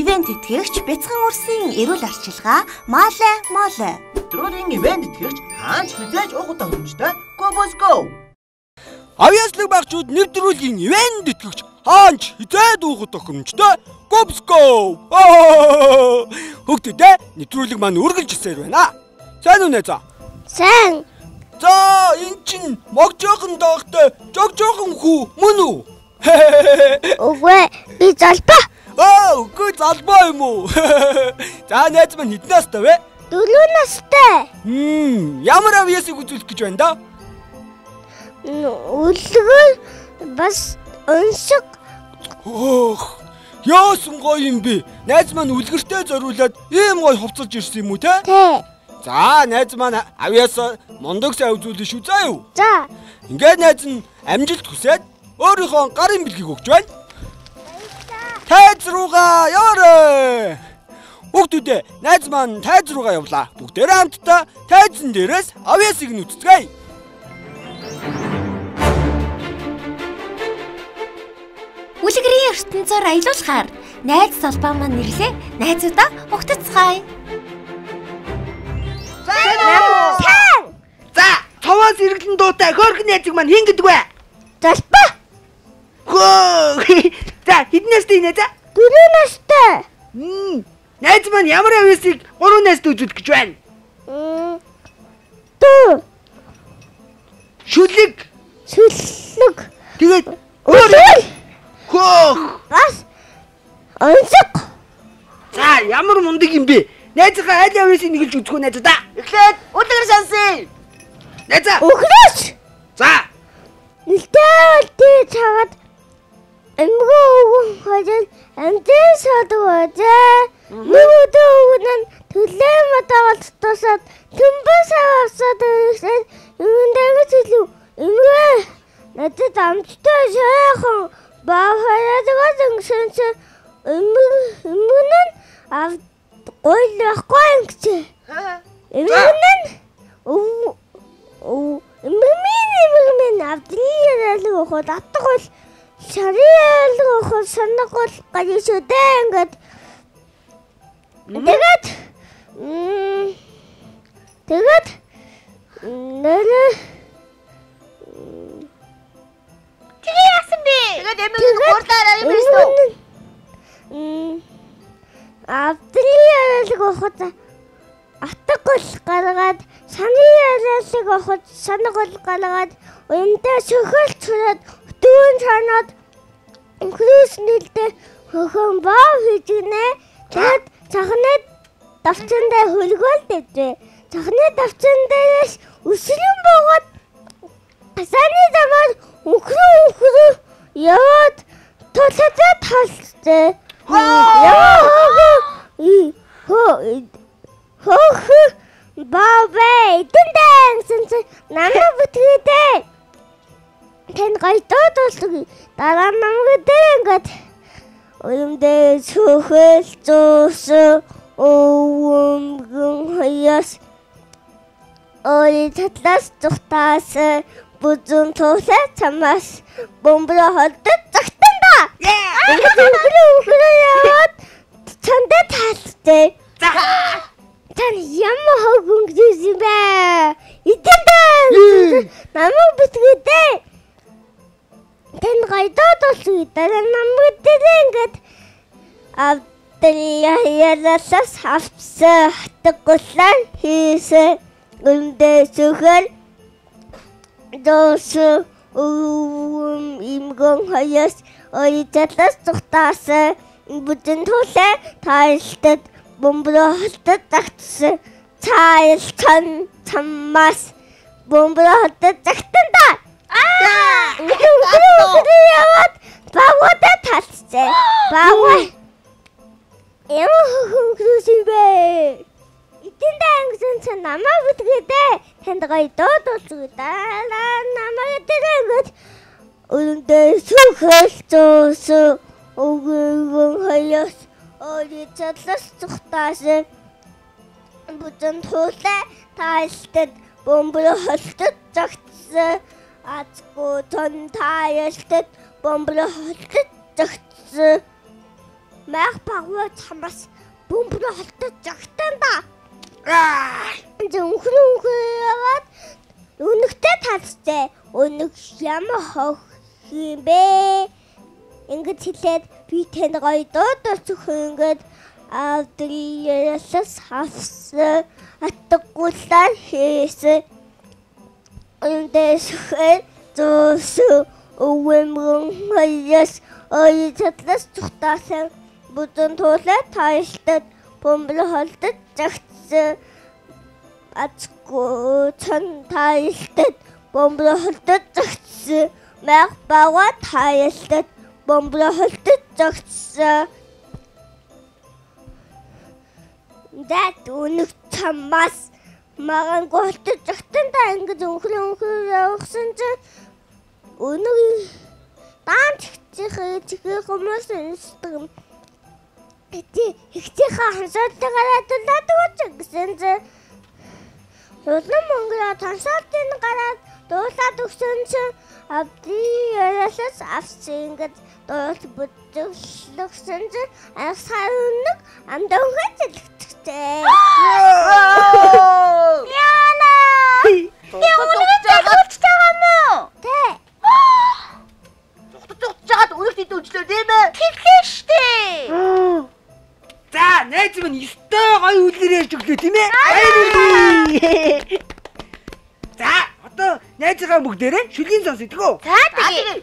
ивент тэтгэгч бяцхан урсын эрүүл арчилгаа Мале Моле. Нэвтрүүлгийн ивент тэтгэгч хаанч хизээж уух удаа Boys Go. Авьяаслаг багчууд нэвтрүүлгийн ивент тэтгэгч хаанч хизээд уух удаа Boys Go. Хөгтөдөө нэвтрүүлэг маань үргэлжилсээр байна. Сайн уу нэ за? Сайн. За эн чин мог жоохон доогтой жог жоохон хүү мөн үү? Үгүй би залбаа. Аа үгүй залбаа юм уу? За найз маань хэдэн настай вэ? Дөрөв настай. Хм ямар авьяасыг үзүүлэх гэж байна да? Үлгэр бас уншиг. Ох яасан гоё юм бэ? Найз маань үлгэртэй зориулаад ийм гоё хувцалж ирсэн юм уу те? Тэ. За найз маань авьяасаа мундаг сайн үзүүлнэ шүү заа юу? За. Ингээд найз нь амжилт хүсээд өөрийнхөө гарын бэлгийг өгч байна. Тайз руугаа яваарэ. Бүгдүүдээ найз маань тайз руугаа явлаа. Бүгдээрээ хамтдаа тайзан дээрээс авьяасыг нь үтцгээе. Үлгэрийн ертөнцөөр аялуулахаар найз салбаа маань нэрлээ. Найзуудаа угтацгаая. За, цовоос эргэлэн дуутай хөөрхөн найзыг маань хин гэдэг вэ? Залбаа. Хөө. За, хэднээс тийнэ за? Дөрөв настай. Мм. Найз маань ямар авьяасыг гурван найзд үзүүлэх гэж байна? Дөө. Шүлэг. Сүлэг. Тэгээд Үлгэр. хөөх. Бас уншиг. За, ямар мундаг юм бэ? Найзынхаа аль авьяасыг нэгэлж үзэх үү найзаа? Эхлээд үлгэр шансыг. Найзаа. Өглөөч. За. Нэлтээ цагаад эмгөө өгөн хожил амтэн садаг ажээ. Нөгөөдөө өгнөн төлөө матагалт тусаад төмбөс авсаад ирсэн. Юундагч илүү эмгөө надад амттай шайхан баахаяагаа зөнгөсөн чи эмгэн ав гойл байхгүй юм гэж. Эмгэн өв өв эмгэн эмгэн авдрал гоход атгал шарил гоход санагол гэж үдээ ингээд тэгээд тэгээд нэрэ Тэгээ яасан бэ? тэгээд эмгэн гурлаараа юм байна. М авдрал гоход атгал гаргаад саны яриалыг авахд санагол гаргаад уянда сөхөл цураад дүүн санаад крус нэлдэ хөхөн баа хийгнэ тэгэд цахны давчандаа хөлгөөл дэвжээ цахны давчан дээрээс өсрөн богоод саны замаар өхрөө өхрөө яваад тулцаа талцээ яа хөө! Хөх бабэ тэндэн сэнс намаа бүтгээдэ тэн гайдод болдог дараа намгадэ ингээд уймдэ сөхөл зуус өвөмгөн хаяс ой татлаас тухтаас бүзүн туулаа чамаас бомбро холдод загтанда бомбро өхрөө яваад чандаа талцээ За. Тан ямар хогонгдс юм бэ? Идэндээ намайг бүтгээдэй. Тэн гайдаад болсон дараа намайг дээрээ ингээд авдрияалаас авцсан хатгуулаа хийсэн гүндээ сүхэл дос өвм имгон хаяс ойцалаас тухтаас бүдэн тулаа таалтад бомбро халтад загтсан цайл цан цаммаас бомбро халтад загтанда аа яваад багуудаа талцээ багуу. Ямар хөнгөрөөс бэ итэндээ ангисан ч намаа бүтгээдээ танд гоё доод болцгоо дараа намаа гэдэг өнөндөө сүхэл зөөс өгөөгөн хаяас Орицалас цухтаас бүзэн туулаа таалтад бомбро холтод загтсан азгүй тон таалтад бомбро холтод загтсан Мах багваа чамаас бөмбөрө холтож жагтан да. Аа! Зөвхөн үнхэн яваад өнөгтэй талцтай. Өнөг ямар хох юм бэ? Ингэж хэлээд би танд гоё дуудаж өгөх ингээд авдриясас хавс атгуулаа хийсэн. Өндөсхөө зөөс өвөмгөн хоёос ой татлас тухтаасан бүдэн туулаа таашдад бомбол холдож загтсан ацгүй цан таашдад бомбол холдож загтсан мах бага таашдад бомбол холдож загтсан Дат өнөг чамаас магаан голтож загтан та ингэж өнхөр өнхөр явахсан чинь өнөг даан чихчих чихэх хүмүүс инстэг Эти ихтийнхаа хансаалтын гараад дуулаад гэсэн чинь Улам мөнгө тансаалтын гараад дуулаад өгсөн чинь авди яасаас авсан ингэж дуул бүдүүлсэн чинь асаар өнөг амдан хөдөлгөжтэй. Яна! Би өнөг зөвхөлж байгаа мó? Тэ. Зүгт зүгт жагаад өнөрт идэвчлөө тийм ээ. Тэглээ штэ. За, найз минь өстой гоё үлгэр ярьж өглөө тийм ээ. За, одоо найзгаа бүгдээрээ шүлийн сон сэтгэв. За тэгээ.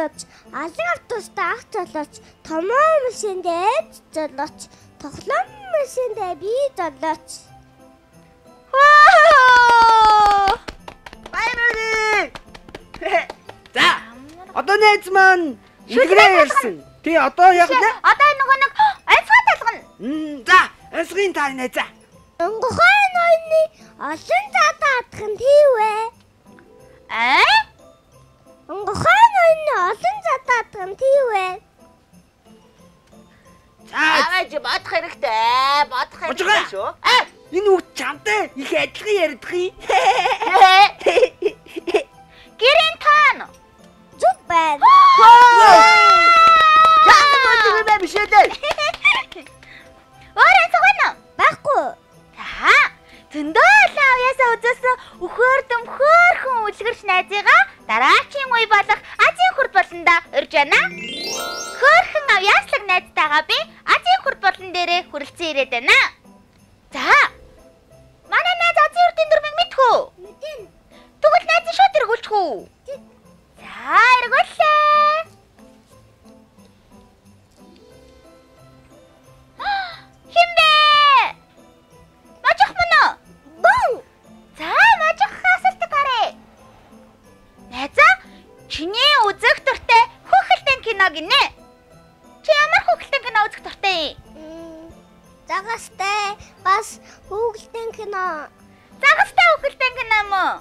Жолооч, алан автобуста авч жолооч, томоо машинд ээж жолооч, тоглоом машинд би. Ваа! Баярлалаа. За, одоо найз маань үлгэрээ ярьсан. Тий, одоо яг нэ. Одоо нөгөө нэг альфа талгана. За, эсгийн таа найзаа. Онгохой нойны олон заатаа адах нь тийвэ. Аа? Онгохой нойны олон заатаа адах нь тийвэ. За, Аваач бодох хэрэгтэй. Бодох хэрэгтэй шүү. Аа. энэ үг чамтай их адилхан ярьдаг юм. Гэрэн таана. Зүг байна. Яасан бол юм бэ биш ээ. Өөрөө цогно. Баггүй. За. Зөндөө лаа уяасаа үзээсэн өхөр дөмхөөрхөн үлгэрч найзыгаа дараачийн үе болох Азийн хурд болонда урьж байна. Хөөрхөн авьяаслаг найзтайгаа би Азийн хурд болон дээрээ хүрэлцэн ирээд байна. За. Манай найз Азийн хурдын дөрмийг мэдхүү? Мэдэн. Тэгвэл найзын шууд эргүүлчих үү? За, эргүүллээ.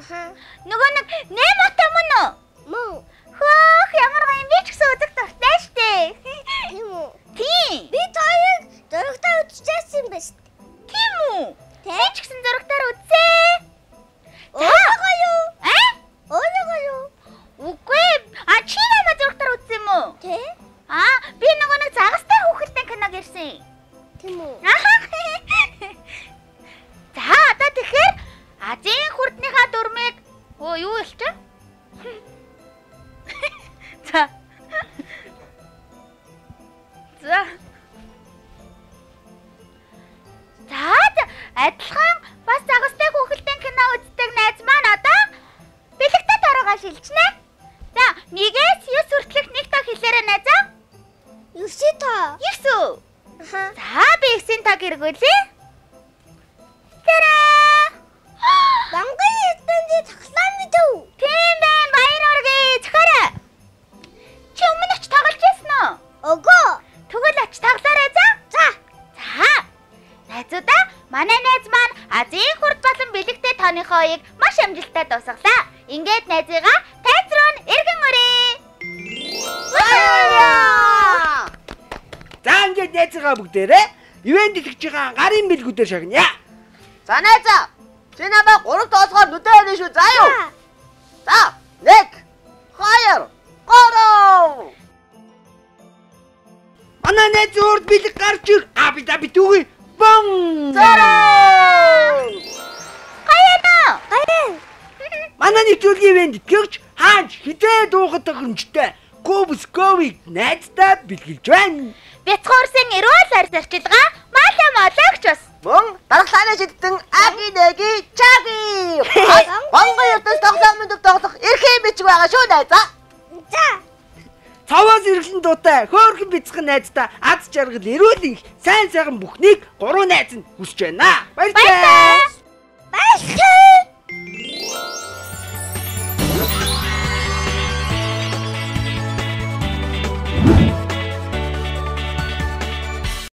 Аха. Нөгөө нэг Немото мөн үү? Мөн. Хөөх, ямар гоё юм би ч гэсэн үзэх дуртай штэ. Тийм үү? Тийм. Би тоёг дөрөвтэй үтчихсэн юм ба шүү. Тийм үү? Тэ? Ч гэсэн зурагтаар үзээ. Өөрөө юу? Аа? Өөрөө юу? Үгүй. А чи намайг зурагтаар үзсэн юм уу? Тэ? Аа, би нөгөө нэг загастай хүүхэлдэйн киног ирсэн. Тийм үү? Аха. Адилхан бас загастай хүүхэлдэйн кино үздэг найз маань одоо бэлэгтэй таруугаа шилжнэ. За, нэгээс 9 хүртэлх нэг таг хэлээрэй найзаа. Юуси та? 9. Аха. За би ихсийн таг эргүүлээ. Тооныхоо уяг маш амжилттай дуусгалаа. Ингээд найзыгаа тайз руу эргэн өрөө. За, ингээд найзгаа бүгдээрээ ивент дэлгэж байгаа гарын бэлгүүдээр шагная. За найзаа. Чи намайг 3 тоосгоор нүдэн ханаа шүү. За юу. За. 1 2 Ороо! Манай найз урд бэлэг гарч ир. А би да би түүгүй. Бон! Ороо! Нэвтрүүлгийн ивент итгэгч хааж хизээ дуухад тохиромжтой. Кобс ковиг найздаа бэлгэлж байна. Бяцхуурсын эрүүл арьс арчилгаа маалаа молоогч бас. Мөн дархлааны шидтэн аги нэги чаги. Монгол ертөнц тоглоом мэд тоглох эрхээ бичиг байгаа шүү найзаа. За. Цаваас ирэхлэн дуутай хөөрхөн бяцхан найздаа аз жаргал эрүүл их сайн сайхан бүхнийг гурван найз нь хүсэж байна. Баярлалаа.